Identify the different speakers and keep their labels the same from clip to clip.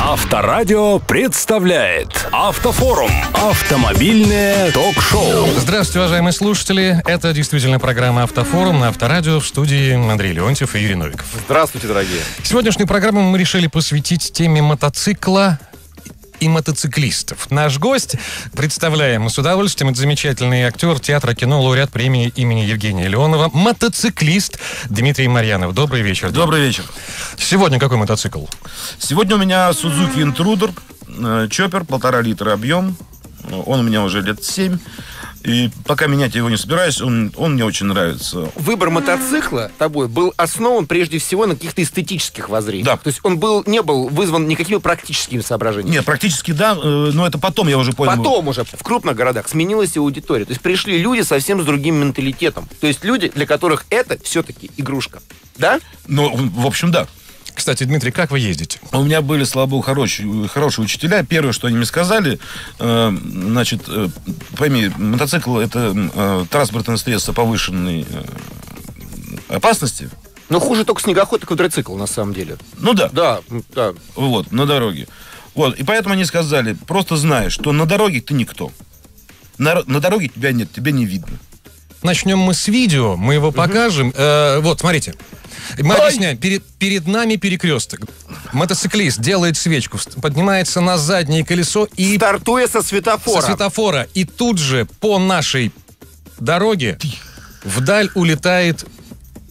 Speaker 1: Авторадио представляет Автофорум. Автомобильное ток-шоу.
Speaker 2: Здравствуйте, уважаемые слушатели. Это действительно программа «Автофорум» на Авторадио в студии Андрей Леонтьев и Юрий Новиков.
Speaker 3: Здравствуйте, дорогие.
Speaker 2: Сегодняшнюю программу мы решили посвятить теме мотоцикла и мотоциклистов. Наш гость, представляем с удовольствием, это замечательный актер театра кино, лауреат премии имени Евгения Леонова, мотоциклист Дмитрий Марьянов. Добрый вечер.
Speaker 4: Добрый вечер.
Speaker 2: Сегодня какой мотоцикл?
Speaker 4: Сегодня у меня Suzuki Intruder, э, чоппер, полтора литра объем. Он у меня уже лет семь. И пока менять его не собираюсь, он, он мне очень нравится.
Speaker 3: Выбор мотоцикла тобой был основан прежде всего на каких-то эстетических воззрениях.
Speaker 4: Да.
Speaker 3: То есть он был, не был вызван никакими практическими соображениями.
Speaker 4: Нет, практически да, э, но это потом я уже понял.
Speaker 3: Потом уже в крупных городах сменилась и аудитория. То есть пришли люди совсем с другим менталитетом. То есть люди, для которых это все-таки игрушка. Да?
Speaker 4: Ну, в общем, да.
Speaker 2: Кстати, Дмитрий, как вы ездите?
Speaker 4: У меня были, слава богу, хорошие, хорошие учителя. Первое, что они мне сказали, э, значит, э, пойми, мотоцикл это э, транспортное средство повышенной э, опасности.
Speaker 3: Но хуже только снегоход и квадроцикл, на самом деле.
Speaker 4: Ну да.
Speaker 3: Да, да.
Speaker 4: Вот, на дороге. Вот, и поэтому они сказали, просто знай, что на дороге ты никто. На, на дороге тебя нет, тебя не видно.
Speaker 2: Начнем мы с видео, мы его покажем. Э, вот, смотрите. Мы объясняем. Перед, перед нами перекресток. Мотоциклист делает свечку, поднимается на заднее колесо и
Speaker 3: Стартуя со светофора.
Speaker 2: со светофора. И тут же по нашей дороге вдаль улетает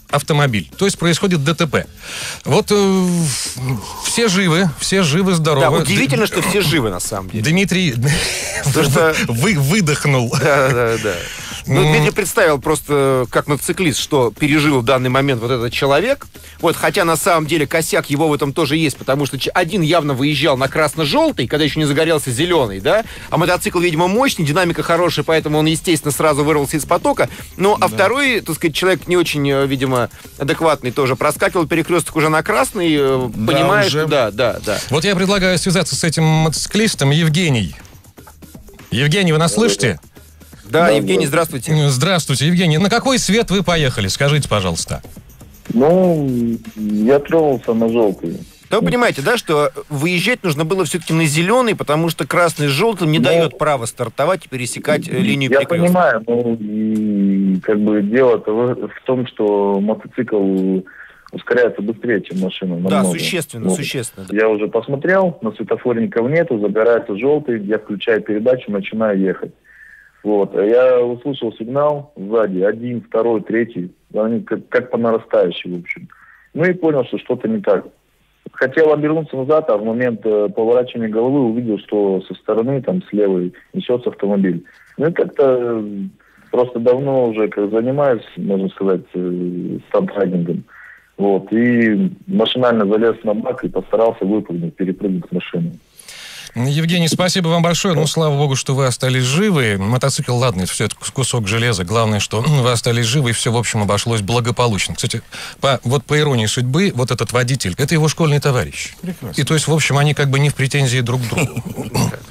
Speaker 2: автомобиль. То есть происходит ДТП. Вот э, все живы, все живы,
Speaker 3: Да,
Speaker 2: здоровы.
Speaker 3: удивительно, что все живы на самом деле.
Speaker 2: Дмитрий
Speaker 3: что-
Speaker 2: вы, выдохнул.
Speaker 3: Да, да, да. Ну, Дмитрий представил просто, как мотоциклист, что пережил в данный момент вот этот человек. Вот, хотя на самом деле косяк его в этом тоже есть, потому что один явно выезжал на красно-желтый, когда еще не загорелся зеленый, да, а мотоцикл, видимо, мощный, динамика хорошая, поэтому он, естественно, сразу вырвался из потока. Ну, а второй, так сказать, человек не очень, э, видимо, адекватный тоже, проскакивал перекресток уже на красный, э,
Speaker 4: Да,
Speaker 3: понимая,
Speaker 4: уже.
Speaker 3: что да, да, да.
Speaker 2: Вот я предлагаю связаться с этим мотоциклистом Евгений. Евгений, вы нас слышите?
Speaker 3: Да, Евгений, здравствуйте.
Speaker 2: Здравствуйте, Евгений. На какой свет вы поехали? Скажите, пожалуйста.
Speaker 5: Ну, я тронулся на желтый.
Speaker 3: Да вы понимаете, да, что выезжать нужно было все-таки на зеленый, потому что красный с желтым не
Speaker 5: Ну,
Speaker 3: дает права стартовать и пересекать э, линию
Speaker 5: Я
Speaker 3: перекрестка.
Speaker 5: понимаю, но и, как бы дело-то в, том, что мотоцикл ускоряется быстрее, чем машина.
Speaker 3: Да,
Speaker 5: намного.
Speaker 3: существенно,
Speaker 5: Вот.
Speaker 3: существенно. да.
Speaker 5: Я уже посмотрел, на светофоре никого нету, загорается желтый, я включаю передачу, начинаю ехать. Вот, я услышал сигнал сзади, один, второй, третий, они как, как по нарастающей, в общем. Ну и понял, что что-то не так. Хотел обернуться назад, а в момент э, поворачивания головы увидел, что со стороны, там, с левой, несется автомобиль. Ну и как-то э, просто давно уже как занимаюсь, можно сказать, э, стандрайдингом. Вот, и машинально залез на бак и постарался выпрыгнуть, перепрыгнуть с машины.
Speaker 2: Евгений, спасибо вам большое. Ну, слава богу, что вы остались живы. Мотоцикл, ладно, все это кусок железа. Главное, что вы остались живы, и все, в общем, обошлось благополучно. Кстати, по, вот по иронии судьбы, вот этот водитель, это его школьный товарищ.
Speaker 4: Прекрасно.
Speaker 2: И то есть, в общем, они как бы не в претензии друг к другу.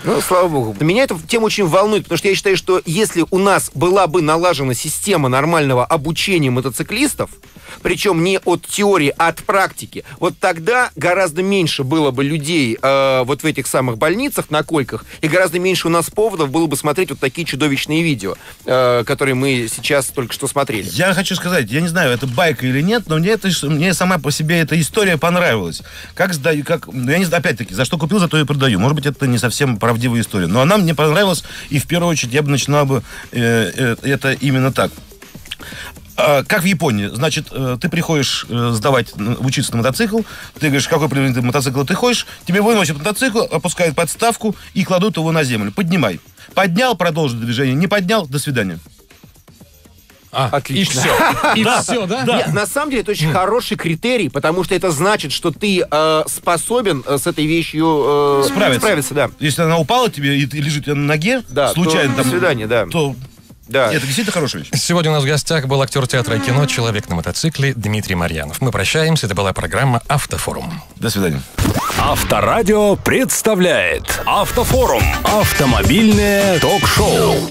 Speaker 3: Ну, слава богу. Меня эта тема очень волнует, потому что я считаю, что если у нас была бы налажена система нормального обучения мотоциклистов, причем не от теории, а от практики, вот тогда гораздо меньше было бы людей э, вот в этих самых больницах, на койках, и гораздо меньше у нас поводов было бы смотреть вот такие чудовищные видео, э, которые мы сейчас только что смотрели.
Speaker 4: Я хочу сказать, я не знаю, это байка или нет, но мне, это, мне сама по себе эта история понравилась. Как сдаю, как, ну, я не знаю, опять-таки, за что купил, за то и продаю. Может быть, это не совсем правдивая история, но она мне понравилась, и в первую очередь я бы начинал бы э, э, это именно так. А, Как в Японии, значит, э, ты приходишь э, сдавать, учиться на мотоцикл, ты говоришь, какой примерно мотоцикл ты хочешь, тебе выносят мотоцикл, опускают подставку и кладут его на землю. Поднимай. Поднял, продолжи движение, не поднял, до свидания.
Speaker 2: А,
Speaker 3: Отлично.
Speaker 2: И все. И все, да?
Speaker 3: Нет, на самом деле это очень хороший критерий, потому что это значит, что ты э, способен э, с этой вещью э,
Speaker 4: Справиться.
Speaker 3: справиться, да.
Speaker 4: Если она упала тебе и лежит на ноге,
Speaker 3: Да,
Speaker 4: случайно
Speaker 3: то
Speaker 4: там,
Speaker 3: до свидания, да.
Speaker 4: то
Speaker 3: Да.
Speaker 4: это действительно хорошая вещь.
Speaker 2: Сегодня у нас в гостях был актер театра и кино «Человек на мотоцикле» Дмитрий Марьянов. Мы прощаемся. Это была программа «Автофорум».
Speaker 4: До свидания.
Speaker 1: Авторадио представляет Автофорум. Автомобильное ток-шоу.